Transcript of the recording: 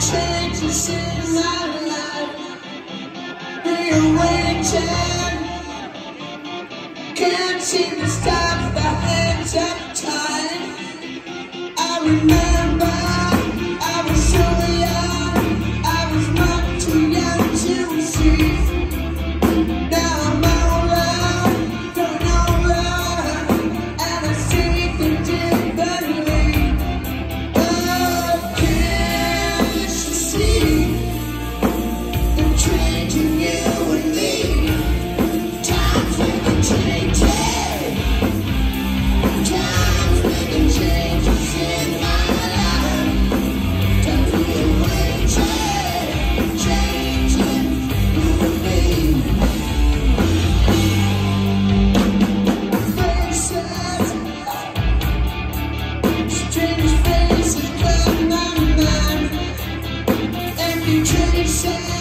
voices out loud. Rearranging. Can't seem to stop the hands of time. I remember. Shut